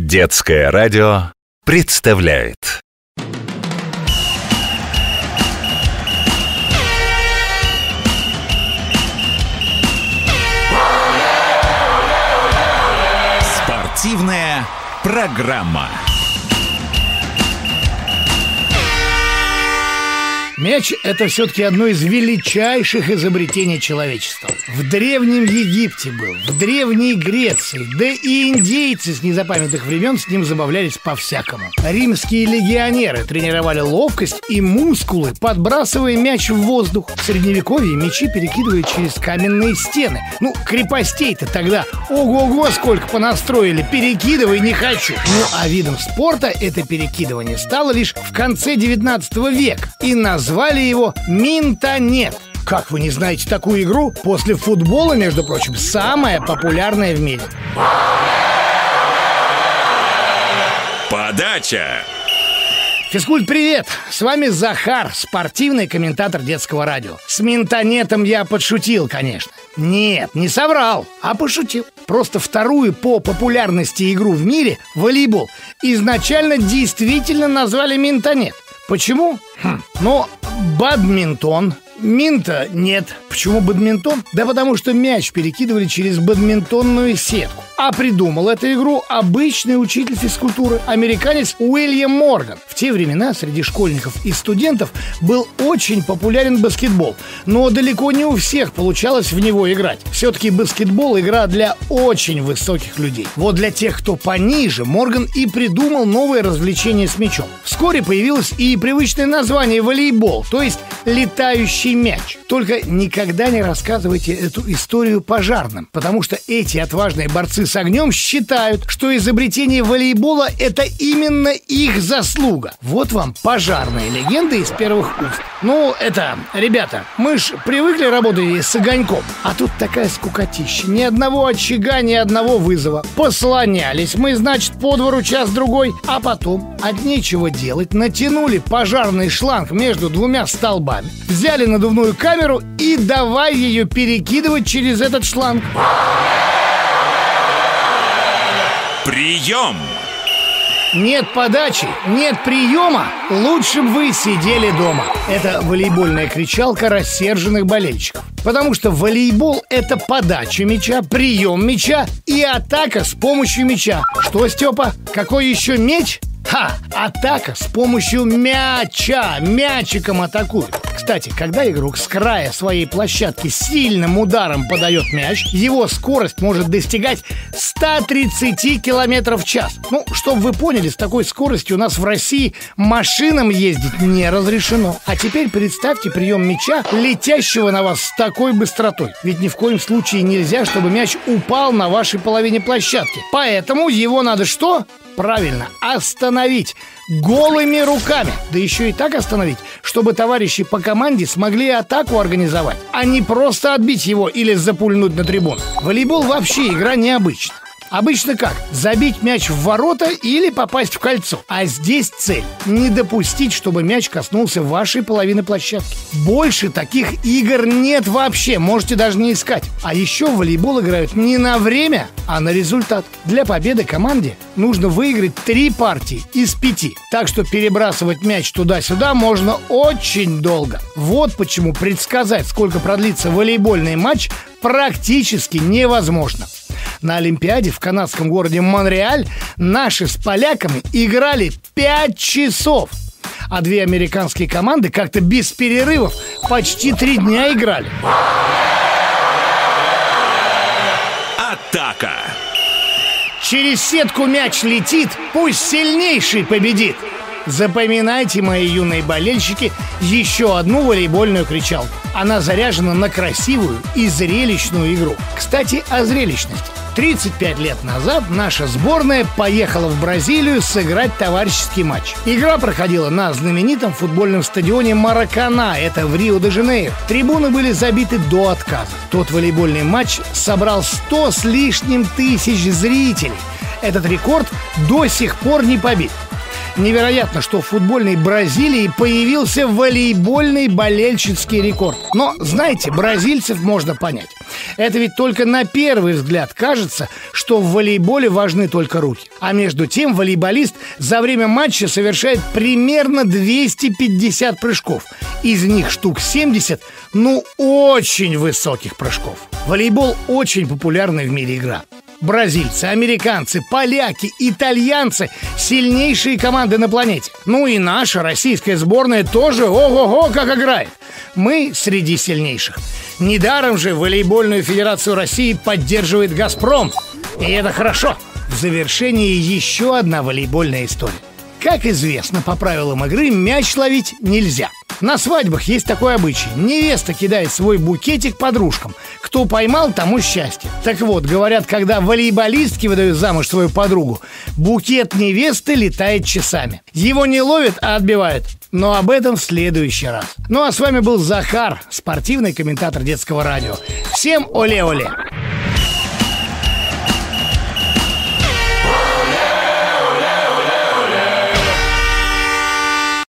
Детское радио представляет Спортивная программа. Мяч – это все-таки одно из величайших изобретений человечества. В Древнем Египте был, в Древней Греции, да и индейцы с незапамятных времен с ним забавлялись по-всякому. Римские легионеры тренировали ловкость и мускулы, подбрасывая мяч в воздух. В Средневековье мячи перекидывали через каменные стены. Ну, крепостей-то тогда ого-го сколько понастроили, перекидывай не хочу. Ну, а видом спорта это перекидывание стало лишь в конце 19 века. И название Назвали его Минтонет. Как вы не знаете такую игру? После футбола, между прочим, самая популярная в мире. Подача! Физкульт, привет! С вами Захар, спортивный комментатор детского радио. С Минтонетом я подшутил, конечно. Нет, не соврал, а пошутил. Просто вторую по популярности игру в мире, волейбол, изначально действительно назвали Минтонет. Почему? Хм. Ну, бадминтон. Минта нет. Почему бадминтон? Да потому что мяч перекидывали через бадминтонную сетку. А придумал эту игру обычный учитель физкультуры, американец Уильям Морган. В те времена среди школьников и студентов был очень популярен баскетбол, но далеко не у всех получалось в него играть. Все-таки баскетбол – игра для очень высоких людей. Вот для тех, кто пониже, Морган и придумал новое развлечение с мячом. Вскоре появилось и привычное название волейбол, то есть летающий мяч. Только никогда не рассказывайте эту историю пожарным, потому что эти отважные борцы с огнем считают, что изобретение волейбола – это именно их заслуга. Вот вам пожарная легенда из первых уст. Ну, это, ребята, мы ж привыкли работать с огоньком, а тут такая скукотища. Ни одного очага, ни одного вызова. Послонялись мы, значит, по двору час-другой, а потом от нечего делать натянули пожарный шланг между двумя столбами, взяли надувную камеру и давай ее перекидывать через этот шланг. Прием! Нет подачи, нет приема, лучше бы вы сидели дома. Это волейбольная кричалка рассерженных болельщиков. Потому что волейбол – это подача мяча, прием мяча и атака с помощью мяча. Что, Степа, какой еще меч? Ха! Атака с помощью мяча! Мячиком атакуют. Кстати, когда игрок с края своей площадки сильным ударом подает мяч, его скорость может достигать 130 км в час. Ну, чтобы вы поняли, с такой скоростью у нас в России машинам ездить не разрешено. А теперь представьте прием мяча, летящего на вас с такой быстротой. Ведь ни в коем случае нельзя, чтобы мяч упал на вашей половине площадки. Поэтому его надо что? Правильно, остановить голыми руками. Да еще и так остановить, чтобы товарищи по команде смогли атаку организовать, а не просто отбить его или запульнуть на трибун. Волейбол вообще игра необычная. Обычно как? Забить мяч в ворота или попасть в кольцо. А здесь цель – не допустить, чтобы мяч коснулся вашей половины площадки. Больше таких игр нет вообще, можете даже не искать. А еще в волейбол играют не на время, а на результат. Для победы команде нужно выиграть три партии из пяти. Так что перебрасывать мяч туда-сюда можно очень долго. Вот почему предсказать, сколько продлится волейбольный матч, практически невозможно. На Олимпиаде в канадском городе Монреаль наши с поляками играли 5 часов. А две американские команды как-то без перерывов почти три дня играли. Атака! Через сетку мяч летит, пусть сильнейший победит. Запоминайте, мои юные болельщики, еще одну волейбольную кричалку. Она заряжена на красивую и зрелищную игру. Кстати, о зрелищности. 35 лет назад наша сборная поехала в Бразилию сыграть товарищеский матч. Игра проходила на знаменитом футбольном стадионе Маракана, это в Рио-де-Жанейро. Трибуны были забиты до отказа. Тот волейбольный матч собрал 100 с лишним тысяч зрителей. Этот рекорд до сих пор не побит. Невероятно, что в футбольной Бразилии появился волейбольный болельщицкий рекорд. Но, знаете, бразильцев можно понять. Это ведь только на первый взгляд кажется, что в волейболе важны только руки. А между тем волейболист за время матча совершает примерно 250 прыжков. Из них штук 70, ну, очень высоких прыжков. Волейбол очень популярная в мире игра. Бразильцы, американцы, поляки, итальянцы – сильнейшие команды на планете. Ну и наша российская сборная тоже ого-го как играет. Мы среди сильнейших. Недаром же волейбольную федерацию России поддерживает «Газпром». И это хорошо. В завершении еще одна волейбольная история. Как известно, по правилам игры мяч ловить нельзя. На свадьбах есть такой обычай. Невеста кидает свой букетик подружкам. Кто поймал, тому счастье. Так вот, говорят, когда волейболистки выдают замуж свою подругу, букет невесты летает часами. Его не ловят, а отбивают. Но об этом в следующий раз. Ну а с вами был Захар, спортивный комментатор детского радио. Всем оле-оле!